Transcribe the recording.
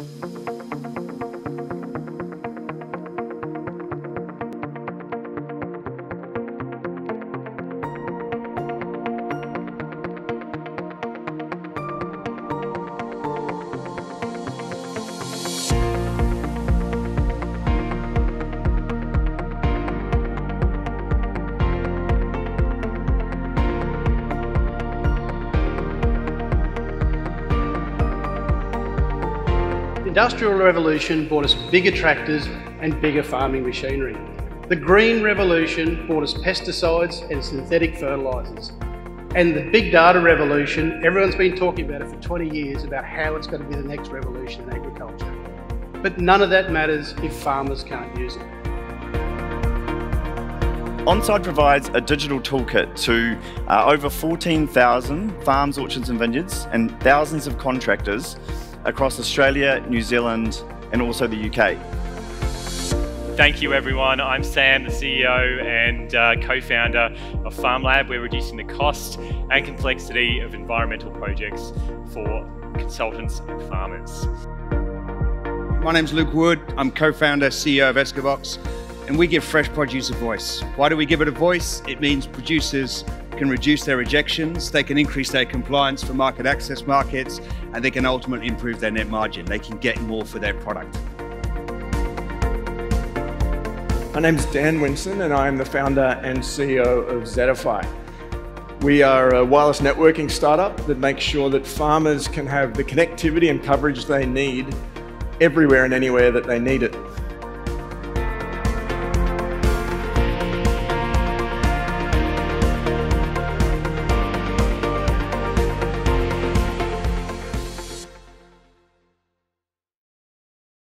Música Industrial Revolution brought us bigger tractors and bigger farming machinery. The Green Revolution brought us pesticides and synthetic fertilisers. And the Big Data Revolution, everyone's been talking about it for 20 years about how it's going to be the next revolution in agriculture. But none of that matters if farmers can't use it. Onside provides a digital toolkit to uh, over 14,000 farms, orchards and vineyards and thousands of contractors across Australia, New Zealand, and also the UK. Thank you, everyone. I'm Sam, the CEO and uh, co founder of FarmLab. We're reducing the cost and complexity of environmental projects for consultants and farmers. My name's Luke Wood. I'm co founder, CEO of Escavox, and we give fresh produce a voice. Why do we give it a voice? It means producers can reduce their rejections, they can increase their compliance for market access markets, and they can ultimately improve their net margin. They can get more for their product. My name is Dan Winson, and I am the founder and CEO of Zetifi. We are a wireless networking startup that makes sure that farmers can have the connectivity and coverage they need everywhere and anywhere that they need it.